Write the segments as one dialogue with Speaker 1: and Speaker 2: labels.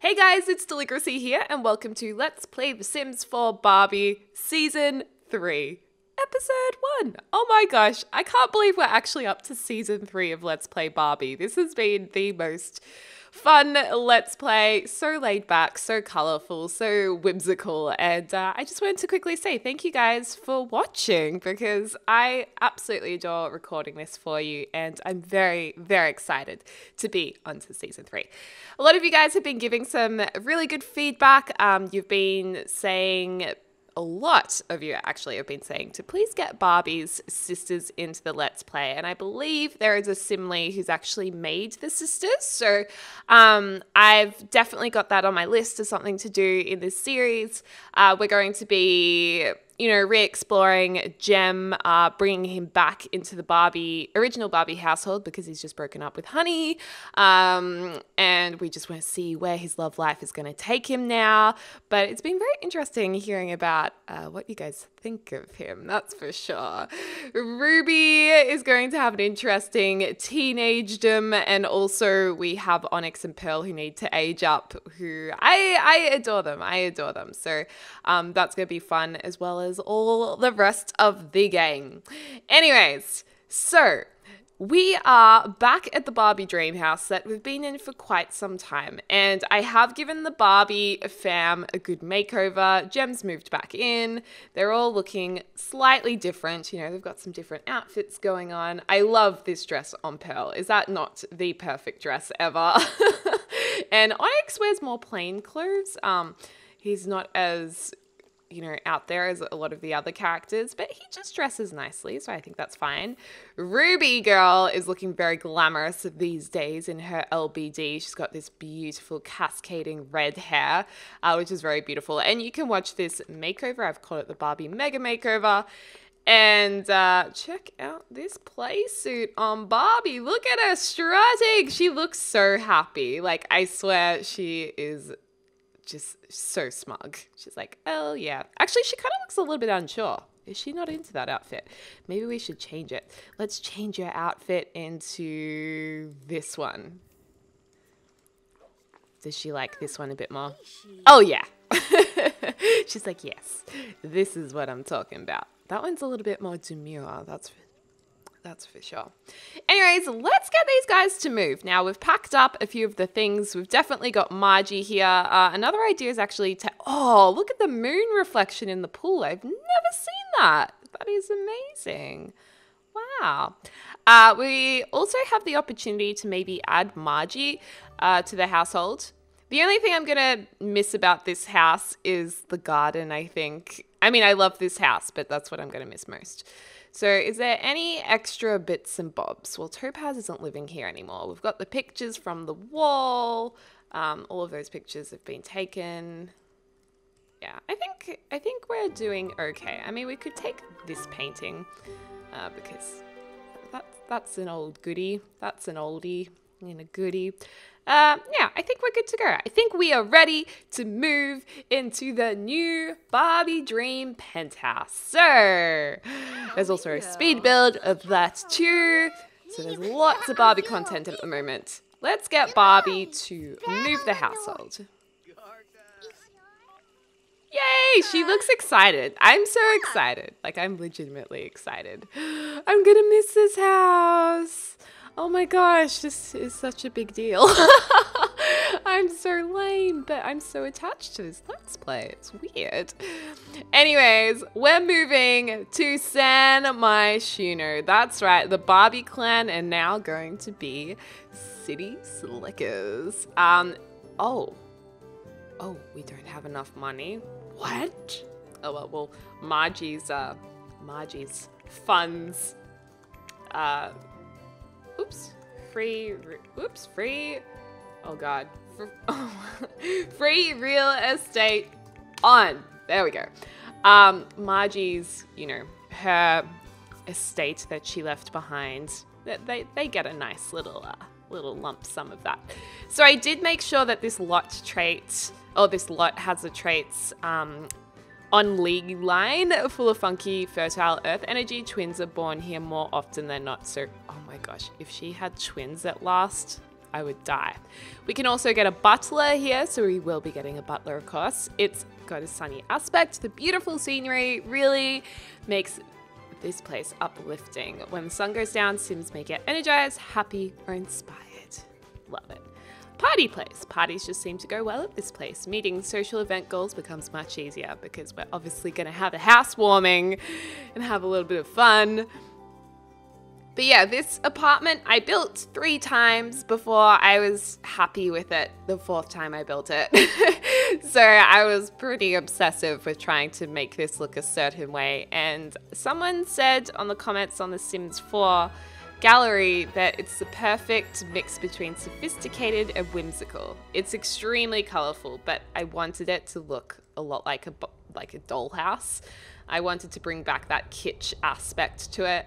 Speaker 1: Hey guys, it's Deligracy here, and welcome to Let's Play The Sims 4 Barbie Season 3, Episode 1. Oh my gosh, I can't believe we're actually up to Season 3 of Let's Play Barbie. This has been the most fun Let's Play, so laid back, so colorful, so whimsical. And uh, I just wanted to quickly say thank you guys for watching because I absolutely adore recording this for you. And I'm very, very excited to be onto season three. A lot of you guys have been giving some really good feedback. Um, you've been saying a lot of you actually have been saying to please get Barbie's sisters into the Let's Play. And I believe there is a Simmer who's actually made the sisters. So um, I've definitely got that on my list as something to do in this series. Uh, we're going to be you know, re-exploring Jem, uh, bringing him back into the Barbie original Barbie household because he's just broken up with Honey, um, and we just want to see where his love life is going to take him now. But it's been very interesting hearing about uh, what you guys think of him. That's for sure. Ruby is going to have an interesting teenagedom, and also we have Onyx and Pearl who need to age up. Who I I adore them. I adore them. So um, that's going to be fun as well as as all the rest of the gang. Anyways, so we are back at the Barbie dream house that we've been in for quite some time, and I have given the Barbie fam a good makeover. Jem's moved back in. They're all looking slightly different. You know, they've got some different outfits going on. I love this dress on Pearl. Is that not the perfect dress ever? and Onyx wears more plain clothes. Um, he's not as you know, out there as a lot of the other characters, but he just dresses nicely, so I think that's fine. Ruby girl is looking very glamorous these days in her LBD. She's got this beautiful cascading red hair, uh, which is very beautiful. And you can watch this makeover. I've called it the Barbie Mega Makeover. And uh, check out this play suit on Barbie. Look at her strutting. She looks so happy. Like, I swear she is just so smug. She's like, oh yeah. Actually, she kind of looks a little bit unsure. Is she not into that outfit? Maybe we should change it. Let's change your outfit into this one. Does she like this one a bit more? Oh yeah. She's like, yes, this is what I'm talking about. That one's a little bit more demure. That's that's for sure. Anyways, let's get these guys to move. Now, we've packed up a few of the things. We've definitely got Margie here. Uh, another idea is actually to, oh, look at the moon reflection in the pool. I've never seen that. That is amazing. Wow. Uh, we also have the opportunity to maybe add Margie uh, to the household. The only thing I'm going to miss about this house is the garden, I think. I mean, I love this house, but that's what I'm going to miss most. So, is there any extra bits and bobs? Well, Topaz isn't living here anymore. We've got the pictures from the wall. Um, all of those pictures have been taken. Yeah, I think I think we're doing okay. I mean, we could take this painting uh, because that's that's an old goodie. That's an oldie and a goodie. Uh, yeah, I think we're good to go. I think we are ready to move into the new Barbie Dream penthouse. So, there's also a speed build of that too. So there's lots of Barbie content at the moment. Let's get Barbie to move the household. Yay! She looks excited. I'm so excited. Like, I'm legitimately excited. I'm gonna miss this house. Oh my gosh, this is such a big deal. I'm so lame, but I'm so attached to this Let's Play. It's weird. Anyways, we're moving to San Myshuno. That's right, the Barbie clan are now going to be City Slickers. Um, oh. Oh, we don't have enough money. What? Oh well, well, Margie's, uh, Margie's funds, uh, Oops. Free. Oops. Free. Oh God. Free real estate on. There we go. Um, Margie's, you know, her estate that she left behind. They, they get a nice little uh, little lump sum of that. So I did make sure that this lot trait, or this lot has the traits um, on ley line, full of funky, fertile earth energy, twins are born here more often than not. So, oh my gosh, if she had twins at last, I would die. We can also get a butler here, so we will be getting a butler, of course. It's got a sunny aspect. The beautiful scenery really makes this place uplifting. When the sun goes down, Sims may get energized, happy, or inspired. Love it. Party place. Parties just seem to go well at this place. Meeting social event goals becomes much easier because we're obviously going to have a housewarming and have a little bit of fun. But yeah, this apartment I built three times before I was happy with it the fourth time I built it. so I was pretty obsessive with trying to make this look a certain way. And someone said on the comments on The Sims 4 gallery that it's the perfect mix between sophisticated and whimsical. It's extremely colorful, but I wanted it to look a lot like a like a dollhouse. I wanted to bring back that kitsch aspect to it.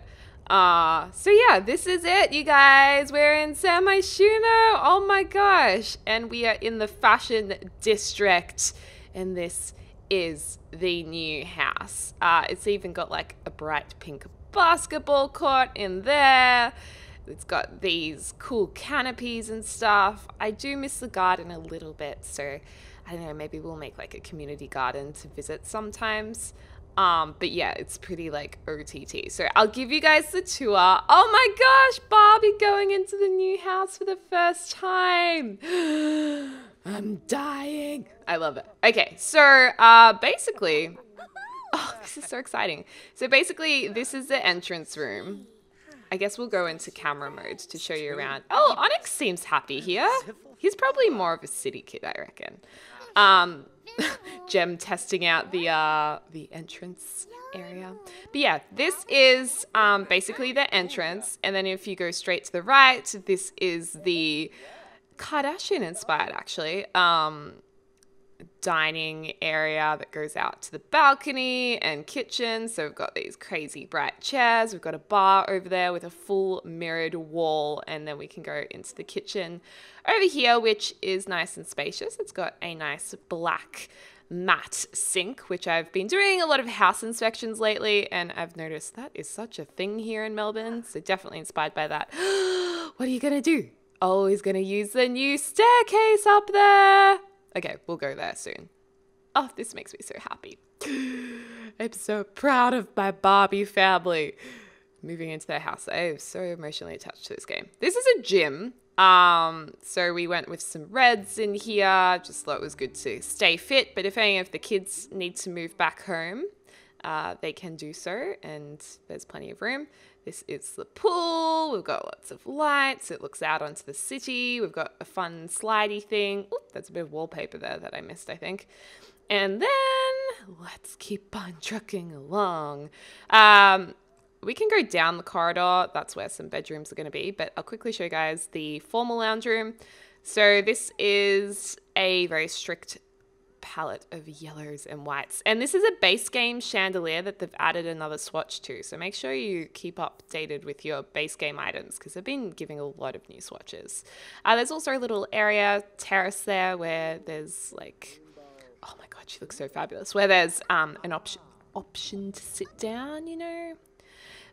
Speaker 1: Uh, so yeah, this is it, you guys. We're in San Myshuno. Oh my gosh. And we are in the fashion district. And this is the new house. Uh, it's even got like a bright pink basketball court in there. It's got these cool canopies and stuff. I do miss the garden a little bit, so I don't know, maybe we'll make like a community garden to visit sometimes. Um, but yeah, it's pretty like OTT. So I'll give you guys the tour. Oh my gosh, Barbie going into the new house for the first time. I'm dying. I love it. Okay, so uh, basically, Oh, this is so exciting. So basically, this is the entrance room. I guess we'll go into camera mode to show you around. Oh, Onyx seems happy here. He's probably more of a city kid, I reckon. Um, Gem testing out the uh, the entrance area. But yeah, this is um, basically the entrance. And then if you go straight to the right, this is the Kardashian inspired, actually. Um, dining area that goes out to the balcony and kitchen. So we've got these crazy bright chairs. We've got a bar over there with a full mirrored wall, and then we can go into the kitchen over here, which is nice and spacious. It's got a nice black matte sink, which I've been doing a lot of house inspections lately, and I've noticed that is such a thing here in Melbourne. So definitely inspired by that. what are you gonna do? Oh, he's gonna use the new staircase up there. Okay, we'll go there soon. Oh, this makes me so happy. I'm so proud of my Barbie family. Moving into their house. I am so emotionally attached to this game. This is a gym. Um, so we went with some reds in here. Just thought it was good to stay fit. But if any of the kids need to move back home, uh, they can do so, and there's plenty of room. This is the pool. We've got lots of lights. It looks out onto the city. We've got a fun slidey thing. That's a bit of wallpaper there that I missed, I think. And then let's keep on trucking along. Um, we can go down the corridor. That's where some bedrooms are going to be. But I'll quickly show you guys the formal lounge room. So this is a very strict palette of yellows and whites. And this is a base game chandelier that they've added another swatch to. So make sure you keep updated with your base game items because they've been giving a lot of new swatches. Uh, there's also a little area terrace there where there's like, oh my god, she looks so fabulous. Where there's um, an option option to sit down, you know.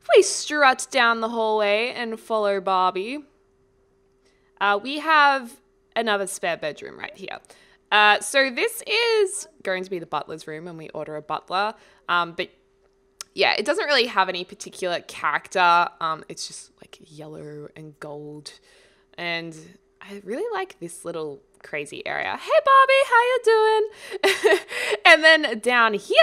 Speaker 1: If we strut down the hallway and follow Barbie, uh, we have another spare bedroom right here. Uh, so this is going to be the butler's room when we order a butler. Um, but yeah, it doesn't really have any particular character. Um, it's just like yellow and gold. And I really like this little crazy area. Hey Barbie, how you doing? and then down here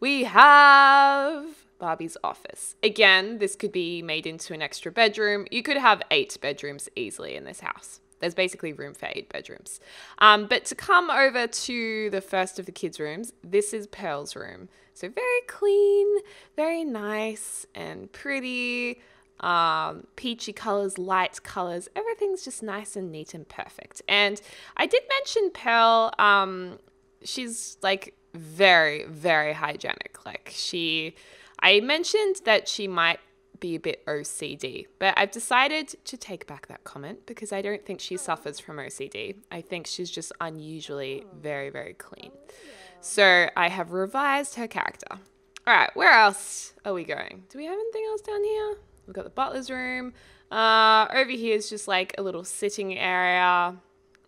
Speaker 1: we have Barbie's office. Again, this could be made into an extra bedroom. You could have eight bedrooms easily in this house. There's basically room for eight bedrooms. Um, but to come over to the first of the kids' rooms, this is Pearl's room. So very clean, very nice and pretty. Um, peachy colors, light colors, everything's just nice and neat and perfect. And I did mention Pearl, um, she's like very, very hygienic. Like she, I mentioned that she might be a bit OCD. But I've decided to take back that comment because I don't think she suffers from OCD. I think she's just unusually very, very clean. So I have revised her character. All right, where else are we going? Do we have anything else down here? We've got the butler's room. Uh, over here is just like a little sitting area.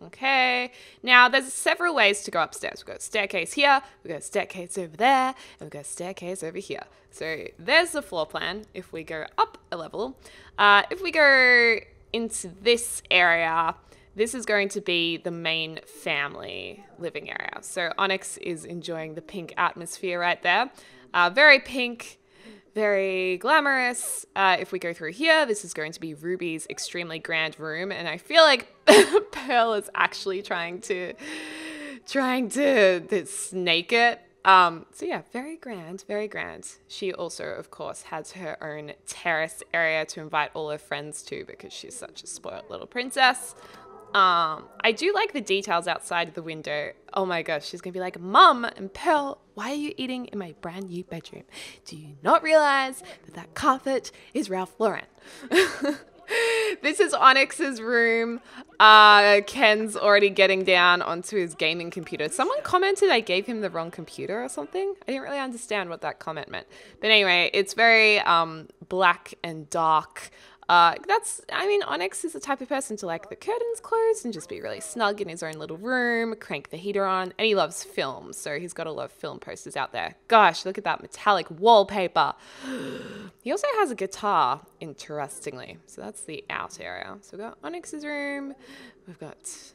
Speaker 1: Okay. Now there's several ways to go upstairs. We've got a staircase here, we've got a staircase over there, and we've got staircase over here. So there's the floor plan. If we go up a level, uh, if we go into this area, this is going to be the main family living area. So Onyx is enjoying the pink atmosphere right there. Uh, very pink, very glamorous. Uh, if we go through here, this is going to be Ruby's extremely grand room, and I feel like Pearl is actually trying to trying to, to snake it. Um, so yeah, very grand, very grand. She also, of course, has her own terrace area to invite all her friends to because she's such a spoiled little princess. Um, I do like the details outside of the window. Oh my gosh, she's gonna be like, Mum and Pearl, why are you eating in my brand new bedroom? Do you not realize that that carpet is Ralph Lauren? this is Onyx's room. Uh, Ken's already getting down onto his gaming computer. Someone commented I gave him the wrong computer or something. I didn't really understand what that comment meant. But anyway, it's very um, black and dark. Uh, that's, I mean, Onyx is the type of person to like the curtains closed and just be really snug in his own little room, crank the heater on, and he loves film, so he's got a lot of film posters out there. Gosh, look at that metallic wallpaper. he also has a guitar, interestingly. So that's the out area. So we've got Onyx's room, we've got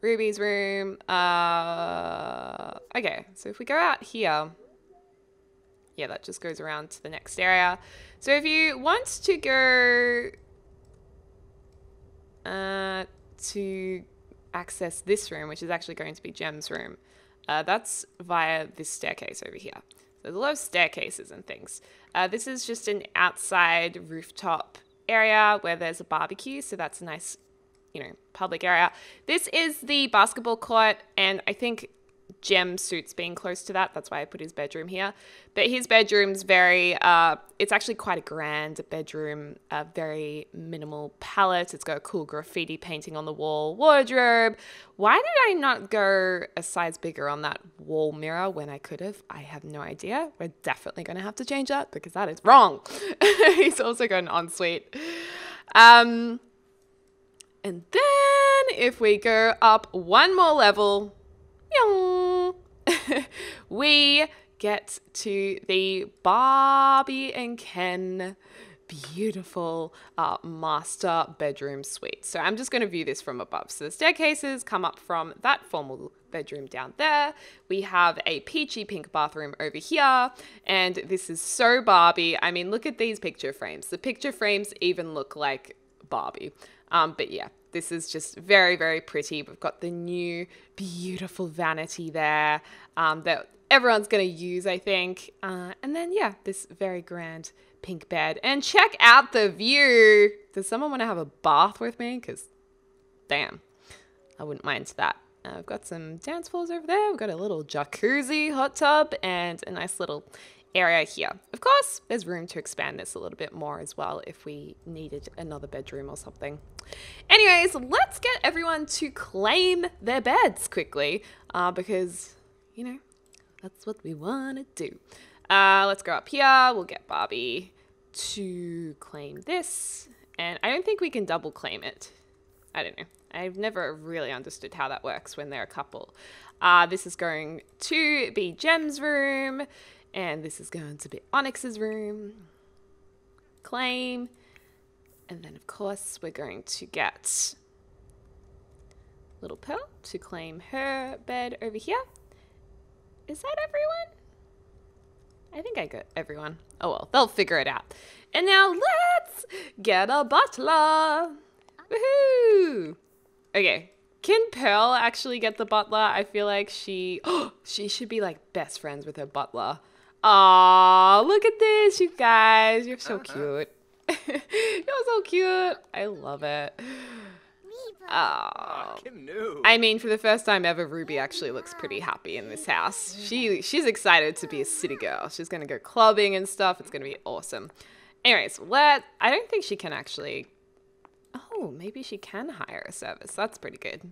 Speaker 1: Ruby's room. Uh, okay, so if we go out here, yeah, that just goes around to the next area. So if you want to go uh, to access this room, which is actually going to be Gem's room, uh, that's via this staircase over here. There's a lot of staircases and things. Uh, this is just an outside rooftop area where there's a barbecue, so that's a nice, you know, public area. This is the basketball court, and I think gem suits being close to that. That's why I put his bedroom here. But his bedroom's very, uh, it's actually quite a grand bedroom, a very minimal palette. It's got a cool graffiti painting on the wall, wardrobe. Why did I not go a size bigger on that wall mirror when I could have? I have no idea. We're definitely going to have to change that because that is wrong. He's also got an ensuite. Um, and then if we go up one more level, we get to the Barbie and Ken beautiful uh, master bedroom suite. So I'm just going to view this from above. So the staircases come up from that formal bedroom down there. We have a peachy pink bathroom over here. And this is so Barbie. I mean, look at these picture frames. The picture frames even look like Barbie. Um, but yeah, this is just very, very pretty. We've got the new beautiful vanity there um, that everyone's going to use, I think. Uh, and then, yeah, this very grand pink bed. And check out the view. Does someone want to have a bath with me? Because, damn, I wouldn't mind that. Uh, I've got some dance floors over there. We've got a little jacuzzi, hot tub, and a nice little area here. Of course, there's room to expand this a little bit more as well if we needed another bedroom or something. Anyways, let's get everyone to claim their beds quickly uh, because, you know, that's what we want to do. Uh, let's go up here. We'll get Barbie to claim this. And I don't think we can double claim it. I don't know. I've never really understood how that works when they're a couple. Uh, this is going to be Gem's room. And this is going to be Onyx's room. Claim. And then, of course, we're going to get Little Pearl to claim her bed over here. Is that everyone? I think I got everyone. Oh well, they'll figure it out. And now let's get a butler. Woohoo! Okay, can Pearl actually get the butler? I feel like she, oh, she should be like best friends with her butler. Aw, look at this, you guys. You're so uh-huh. cute. You're so cute. I love it. Oh. I mean, for the first time ever, Ruby actually looks pretty happy in this house. She she's excited to be a city girl. She's gonna go clubbing and stuff. It's gonna be awesome. Anyways, let I don't think she can actually. Oh, maybe she can hire a service. That's pretty good.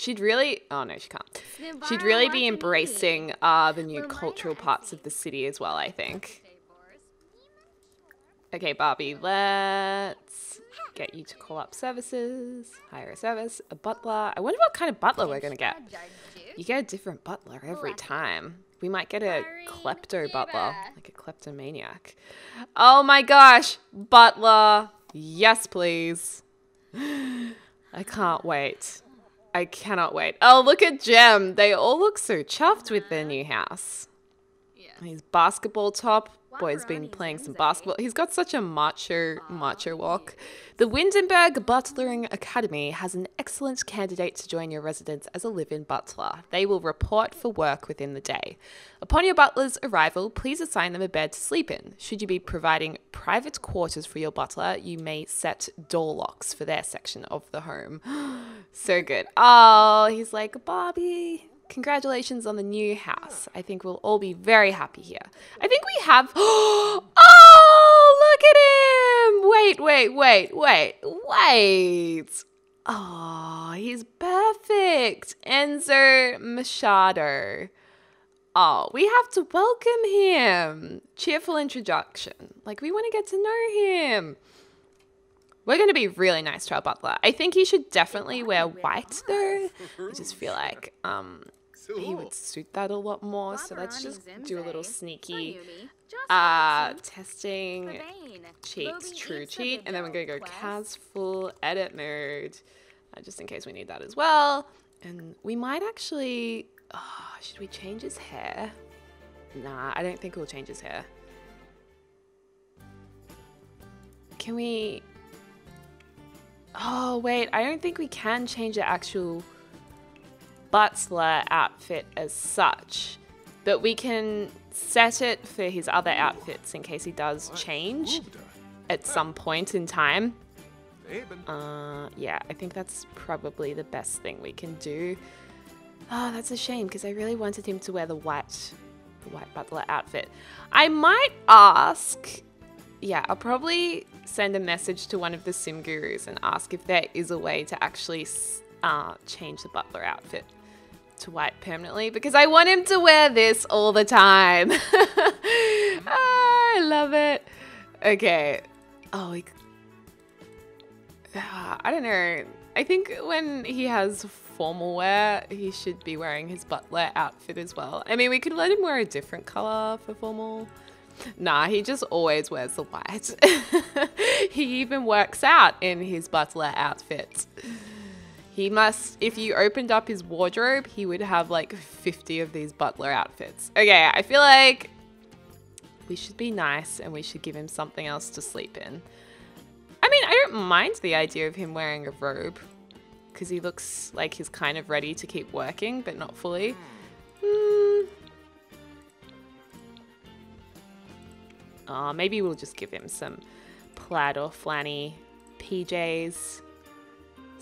Speaker 1: She'd really, oh no, she can't. She'd really be embracing uh, the new cultural parts of the city as well, I think. Okay, Barbie, let's get you to call up services, hire a service, a butler. I wonder what kind of butler we're going to get. You get a different butler every time. We might get a klepto butler, like a kleptomaniac. Oh my gosh, butler. Yes, please. I can't wait. I cannot wait. Oh, look at Jem. They all look so chuffed with their new house. His basketball top. Boy's been playing some basketball. He's got such a macho, macho walk. The Windenburg Butlering Academy has an excellent candidate to join your residence as a live-in butler. They will report for work within the day. Upon your butler's arrival, please assign them a bed to sleep in. Should you be providing private quarters for your butler, you may set door locks for their section of the home. so good. Oh, he's like, Bobby, Congratulations on the new house. I think we'll all be very happy here. I think we have. Oh, look at him! Wait, wait, wait, wait, wait. Oh, he's perfect. Enzo Machado. Oh, we have to welcome him. Cheerful introduction. Like, we want to get to know him. We're going to be really nice to our butler. I think he should definitely wear white, though. I just feel like um, he would suit that a lot more. So let's just do a little sneaky uh, testing cheat, true cheat, and then we're gonna go CAS full edit mode, uh, just in case we need that as well. And we might actually, oh, should we change his hair? Nah, I don't think we'll change his hair. Can we? Oh wait, I don't think we can change the actual butler outfit as such, but we can set it for his other outfits in case he does change at some point in time. Uh, yeah, I think that's probably the best thing we can do. Oh, that's a shame because I really wanted him to wear the white, the white butler outfit. I might ask. Yeah, I'll probably send a message to one of the sim gurus and ask if there is a way to actually uh, change the butler outfit to white permanently because I want him to wear this all the time. oh, I love it. Okay. Oh, he, I don't know. I think when he has formal wear, he should be wearing his butler outfit as well. I mean, we could let him wear a different color for formal. Nah, he just always wears the white. he even works out in his butler outfit. He must, if you opened up his wardrobe, he would have like 50 of these butler outfits. Okay, I feel like we should be nice and we should give him something else to sleep in. I mean, I don't mind the idea of him wearing a robe because he looks like he's kind of ready to keep working, but not fully. Hmm. Oh, maybe we'll just give him some plaid or flanny PJs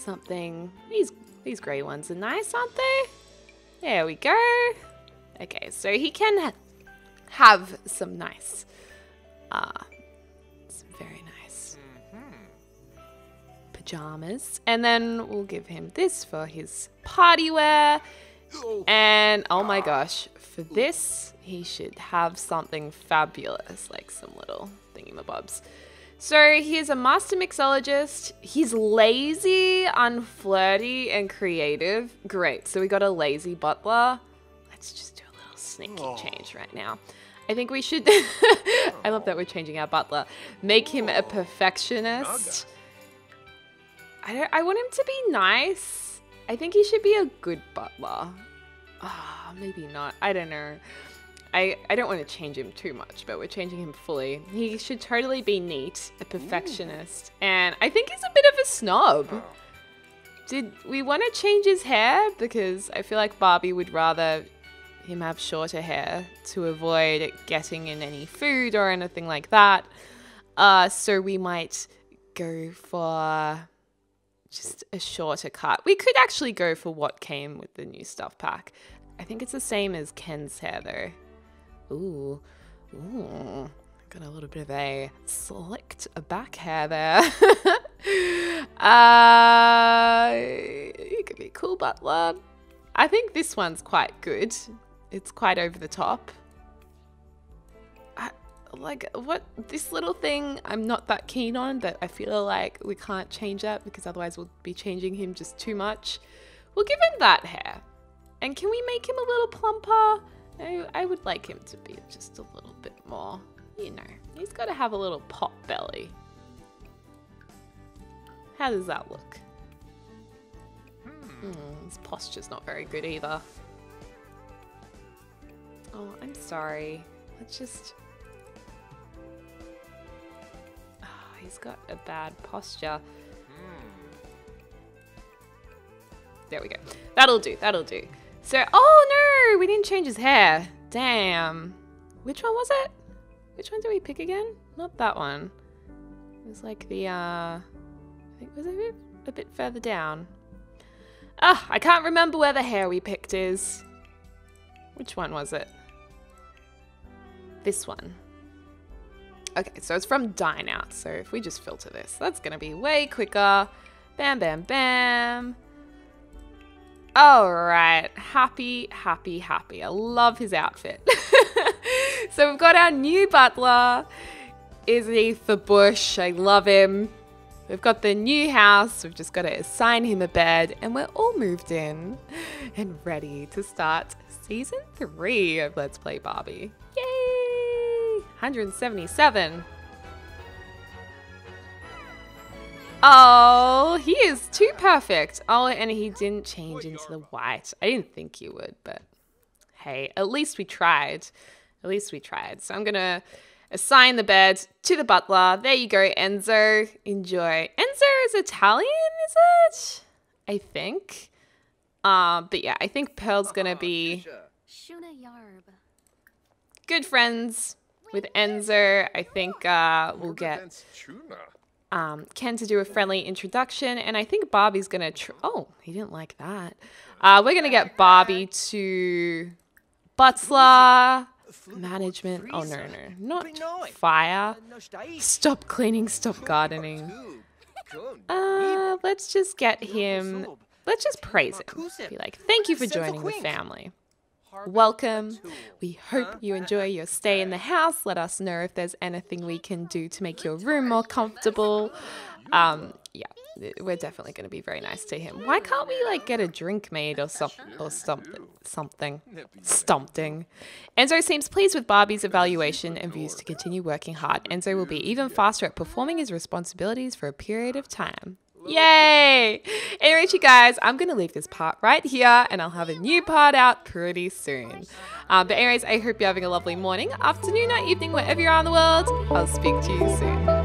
Speaker 1: something. These these grey ones are nice, aren't they? There we go. Okay, so he can have some nice, uh, some very nice mm-hmm. pajamas. And then we'll give him this for his party wear. And oh my gosh, for this, he should have something fabulous, like some little thingy-mabobs. So he's a master mixologist. He's lazy, unflirty, and creative. Great. So we got a lazy butler. Let's just do a little sneaky oh. change right now. I think we should. I love that we're changing our butler. Make him a perfectionist. I don't. I want him to be nice. I think he should be a good butler. Ah, oh, maybe not. I don't know. I, I don't want to change him too much, but we're changing him fully. He should totally be neat, a perfectionist, Ooh. and I think he's a bit of a snob. Did we want to change his hair? Because I feel like Barbie would rather him have shorter hair to avoid getting in any food or anything like that. Uh, so we might go for just a shorter cut. We could actually go for what came with the new stuff pack. I think it's the same as Ken's hair though. Ooh, ooh. Got a little bit of a slicked back hair there. uh, you could be cool butler. I think this one's quite good. It's quite over the top. I, like what this little thing I'm not that keen on, but I feel like we can't change that because otherwise we'll be changing him just too much. We'll give him that hair. And can we make him a little plumper? I, I would like him to be just a little bit more, you know, he's got to have a little pot belly. How does that look? Hmm. hmm, his posture's not very good either. Oh, I'm sorry. Let's just... Oh, he's got a bad posture. Hmm. There we go. That'll do, that'll do. So, oh no, we didn't change his hair. Damn. Which one was it? Which one did we pick again? Not that one. It was like the, uh, I think, was it a bit, a bit further down? Ah, I can't remember where the hair we picked is. Which one was it? This one. Okay, so it's from Dine Out. So if we just filter this, that's to be way quicker. Bam, bam, bam. All right, happy, happy, happy. I love his outfit. so we've got our new butler, Izzy the Bush. I love him. We've got the new house. We've just got to assign him a bed, and we're all moved in and ready to start season three of Let's Play Barbie. Yay! 177. Oh, he is too perfect. Oh, and he didn't change into the white. I didn't think he would, but hey, at least we tried. At least we tried. So I'm going to assign the bed to the butler. There you go, Enzo. Enjoy. Enzo is Italian, is it? I think. Uh, but yeah, I think Pearl's gonna be good friends with Enzo. I think uh, we'll get um, Ken to do a friendly introduction, and I think Barbie's gonna. oh, he didn't like that. Uh, we're gonna get Barbie to Butler management. Oh no, no, not fire. Stop cleaning. Stop gardening. Uh, let's just get him. Let's just praise him. Be like, thank you for joining the family. Welcome. We hope you enjoy your stay in the house. Let us know if there's anything we can do to make your room more comfortable. Um, yeah, we're definitely going to be very nice to him. Why can't we like get a drink made or something or something something stomping? Enzo seems pleased with Barbie's evaluation and views to continue working hard. Enzo will be even faster at performing his responsibilities for a period of time. Yay! Anyways, you guys, I'm going to leave this part right here and I'll have a new part out pretty soon. Um, but anyways, I hope you're having a lovely morning, afternoon, or evening, wherever you are in the world. I'll speak to you soon.